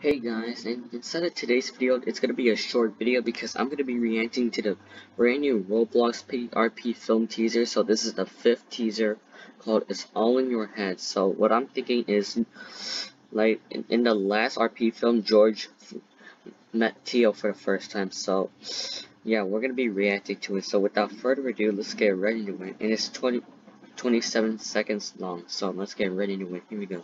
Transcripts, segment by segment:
Hey guys, and instead of today's video, it's going to be a short video because I'm going to be reacting to the brand new Roblox PRP film teaser. So this is the fifth teaser called It's All In Your Head. So what I'm thinking is, like, in, in the last RP film, George met Tio for the first time. So, yeah, we're going to be reacting to it. So without further ado, let's get ready to it. And it's 20, 27 seconds long. So let's get ready to it. Here we go.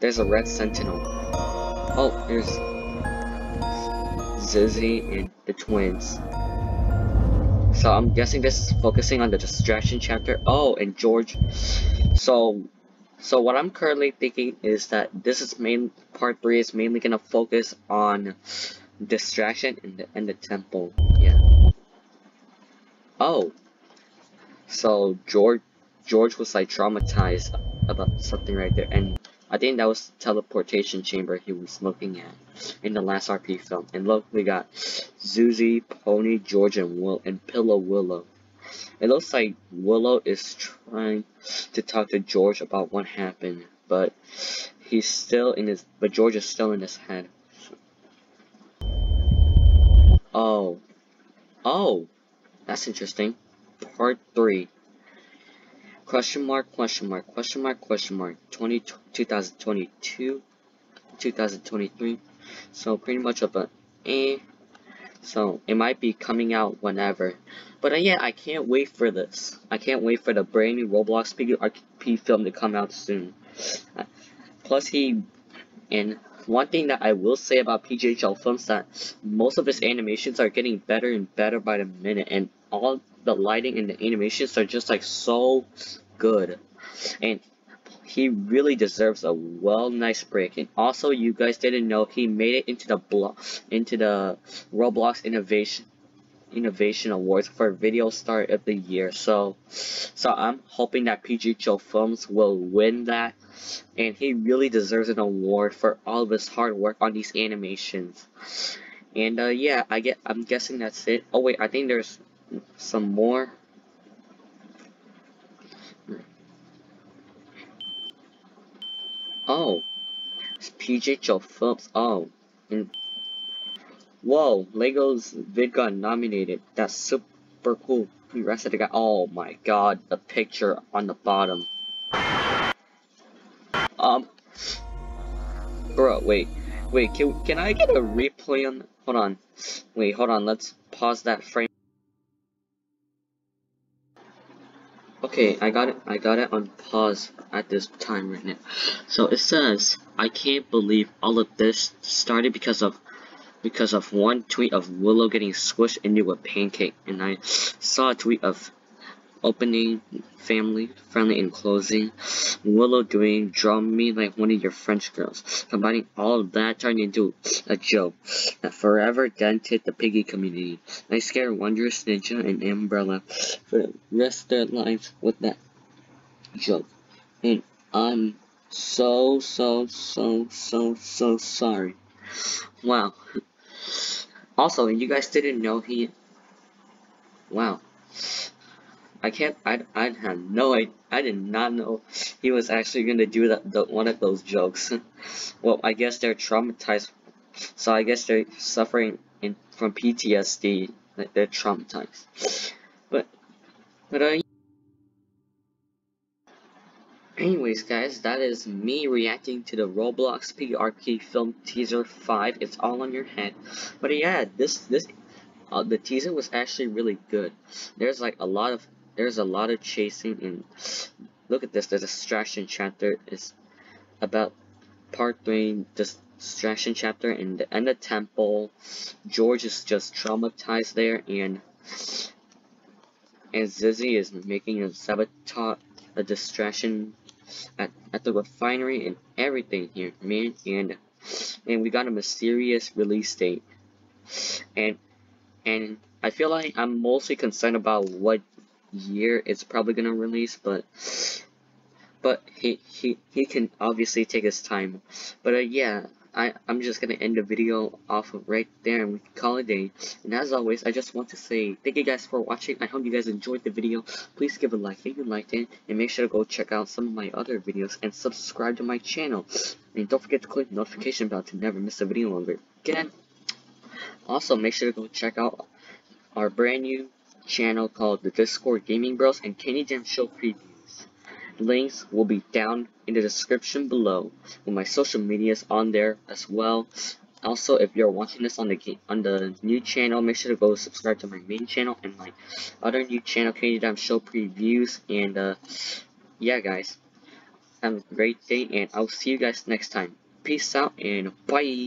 There's a red sentinel. Oh, there's Zizzy and the twins. So I'm guessing this is focusing on the distraction chapter. Oh, and George. So, so what I'm currently thinking is that this is main part three is mainly gonna focus on distraction and the and the temple. Yeah. Oh. So George George was like traumatized about something right there, and I think that was the teleportation chamber he was looking at in the last RP film. And look, we got Zizzy, Pony, George, and Will, and Pillow Willow. It looks like Willow is trying to talk to George about what happened, but he's still in his, but George is still in his head. Oh. Oh. That's interesting. Part 3. Question mark, question mark, question mark, question mark. 20, 2022, 2023. So pretty much of a eh. So it might be coming out whenever. But uh, yeah, I can't wait for this. I can't wait for the brand new Roblox PRP film to come out soon. Plus he, and one thing that I will say about PGHL films that most of his animations are getting better and better by the minute and all the lighting and the animations are just like so good. And he really deserves a well nice break. And also, you guys didn't know he made it into the blo into the Roblox Innovation Innovation Awards for Video Star of the Year. So, so I'm hoping that PGHL Films will win that, and he really deserves an award for all of his hard work on these animations. And uh, yeah, I get. I'm guessing that's it. Oh wait, I think there's some more. Oh, it's PGHL Films. Oh, and whoa, Legos vid got nominated. That's super cool. Congrats to the guy. Oh my god, the picture on the bottom. Um, bro, wait, wait, can can I get a replay on? Hold on, wait, hold on. Let's pause that frame. Okay, I got it. I got it on pause at this time right now. So it says, I can't believe all of this started because of because of one tweet of Willow getting squished into a pancake, and I saw a tweet of opening family friendly and closing. Willow doing draw me like one of your french girls. Combining all of that turned into a joke. That forever dented the piggy community. I scared wondrous ninja and umbrella. For the rest of their lives with that joke. And i'm so so so so so sorry. Wow. Also you guys didn't know he wow I can't, I, I had no, I, I did not know he was actually going to do that, the, one of those jokes. well, I guess they're traumatized, so I guess they're suffering in, from PTSD, like they're traumatized. But, but, uh, Anyways, guys, that is me reacting to the Roblox PRP film teaser 5. It's all on your head. But yeah, this, this, uh, the teaser was actually really good. There's like a lot of there's a lot of chasing and look at this the distraction chapter is about part 3 distraction chapter and the end of temple. George is just traumatized there and and Zizzy is making a sabotage a distraction at, at the refinery and everything here man and and we got a mysterious release date. And and I feel like I'm mostly concerned about what year it's probably gonna release, but but he he he can obviously take his time. But uh, yeah, I, I'm just gonna end the video off of right there and we can call it day. And as always, I just want to say thank you guys for watching. I hope you guys enjoyed the video. Please give a like if you liked it. And make sure to go check out some of my other videos and subscribe to my channel. And don't forget to click the notification bell to never miss a video longer. Again, also make sure to go check out our brand new channel called the Discord Gaming Bros and Kenny Dam Show Previews. Links will be down in the description below with my social medias on there as well. Also, if you're watching this on the on the new channel, make sure to go subscribe to my main channel and my other new channel, Kenny Dam Show Previews. And uh, yeah, guys, have a great day, and I'll see you guys next time. Peace out and bye.